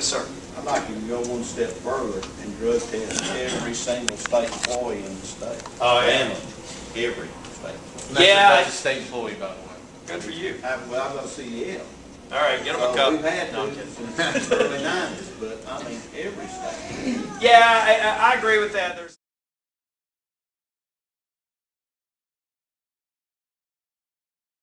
Yes, sir. I'd like you to go one step further and drug test every single state employee in the state. Oh, yeah. Family, Every state. And that's a- Yeah, That's a state employee, by the way. Good for you. I- Well, I'm gonna see it. All right, get them a cup. We've had No, I'm since the early nineties, but I mean, every state. Yeah, I, I, I agree with that. There's